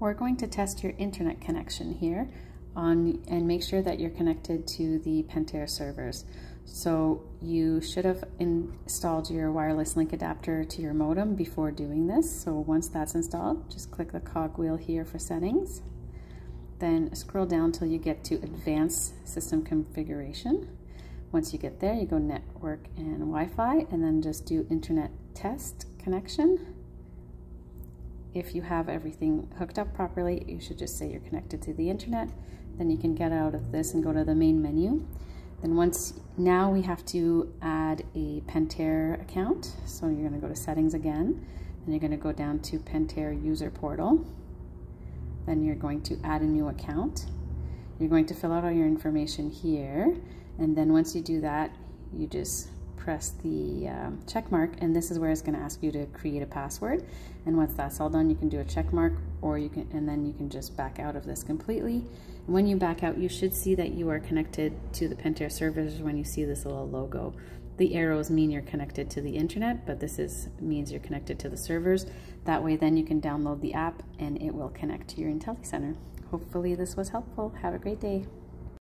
We're going to test your internet connection here on and make sure that you're connected to the Pentair servers. So you should have installed your wireless link adapter to your modem before doing this. So once that's installed, just click the cogwheel here for settings. Then scroll down till you get to advanced system configuration. Once you get there, you go network and Wi-Fi and then just do internet test connection. If you have everything hooked up properly, you should just say you're connected to the internet. Then you can get out of this and go to the main menu. Then once, now we have to add a Pentair account. So you're gonna go to settings again, and you're gonna go down to Pentair user portal. Then you're going to add a new account. You're going to fill out all your information here. And then once you do that, you just press the um, check mark and this is where it's going to ask you to create a password. And once that's all done you can do a check mark or you can and then you can just back out of this completely. And when you back out you should see that you are connected to the Pentair servers when you see this little logo. The arrows mean you're connected to the internet but this is means you're connected to the servers. That way then you can download the app and it will connect to your IntelliCenter. Hopefully this was helpful. Have a great day